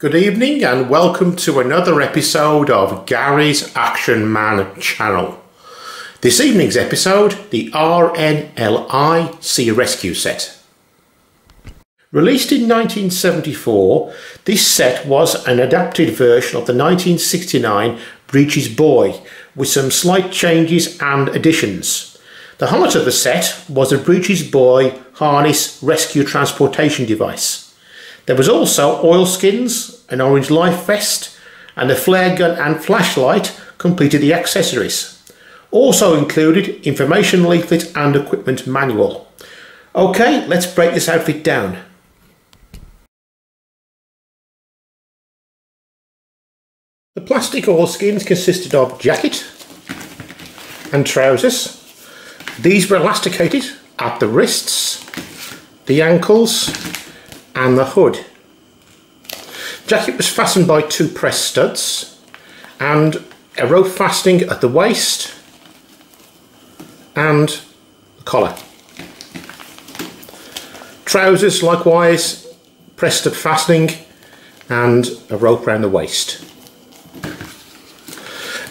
Good evening and welcome to another episode of Gary's Action Man channel. This evening's episode, the RNLI Sea Rescue set. Released in 1974, this set was an adapted version of the 1969 Breeches Buoy with some slight changes and additions. The heart of the set was the Breeches Buoy harness rescue transportation device. There was also oilskins, an orange life vest, and a flare gun and flashlight completed the accessories. Also included information leaflet and equipment manual. Okay, let's break this outfit down. The plastic oilskins consisted of jacket and trousers. These were elasticated at the wrists, the ankles and the hood. Jacket was fastened by two press studs and a rope fastening at the waist and the collar. Trousers likewise press stud fastening and a rope around the waist.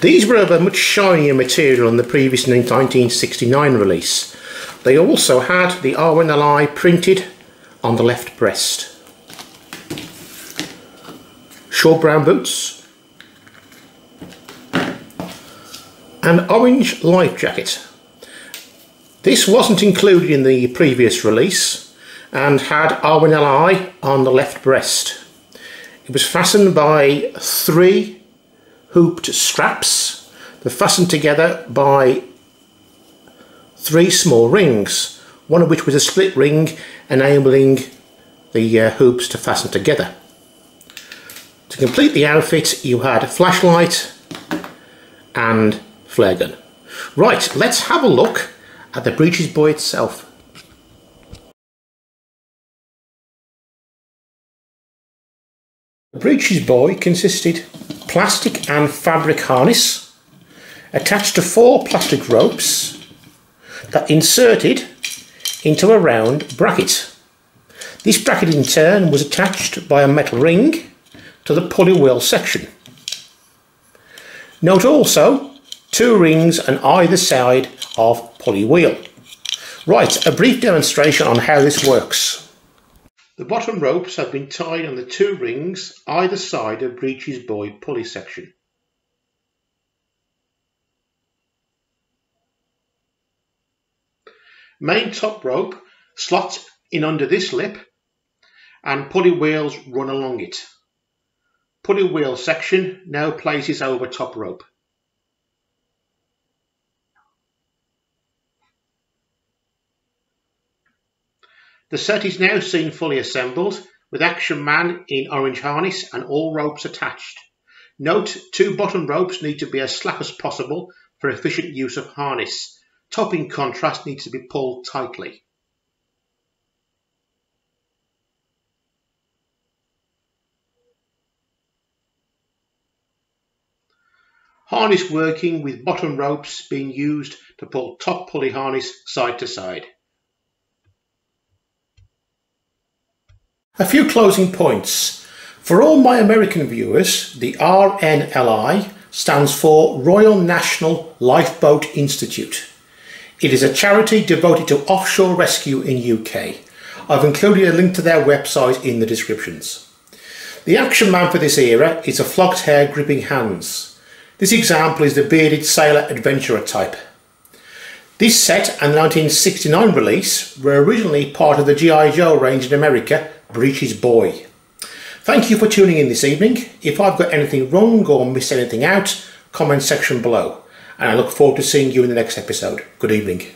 These were of a much shinier material than the previous 1969 release. They also had the RNLI printed on the left breast. Short brown boots. An orange life jacket. This wasn't included in the previous release and had RNLI on the left breast. It was fastened by three hooped straps. They're fastened together by three small rings one of which was a split ring enabling the uh, hoops to fasten together. To complete the outfit you had a flashlight and flare gun. Right, let's have a look at the breeches buoy itself. The breeches buoy consisted plastic and fabric harness attached to four plastic ropes that inserted into a round bracket. This bracket in turn was attached by a metal ring to the pulley wheel section. Note also two rings on either side of pulley wheel. Right, a brief demonstration on how this works. The bottom ropes have been tied on the two rings either side of Breeches Buoy pulley section. Main top rope slots in under this lip and pulley wheels run along it. Pulley wheel section now places over top rope. The set is now seen fully assembled with Action Man in orange harness and all ropes attached. Note two bottom ropes need to be as slack as possible for efficient use of harness. Top in contrast needs to be pulled tightly. Harness working with bottom ropes being used to pull top pulley harness side to side. A few closing points. For all my American viewers, the RNLI stands for Royal National Lifeboat Institute. It is a charity devoted to offshore rescue in UK. I've included a link to their website in the descriptions. The action man for this era is a flocked hair gripping hands. This example is the bearded sailor adventurer type. This set and the 1969 release were originally part of the G.I. Joe range in America, Breeches Buoy. Thank you for tuning in this evening. If I've got anything wrong or missed anything out, comment section below and I look forward to seeing you in the next episode. Good evening.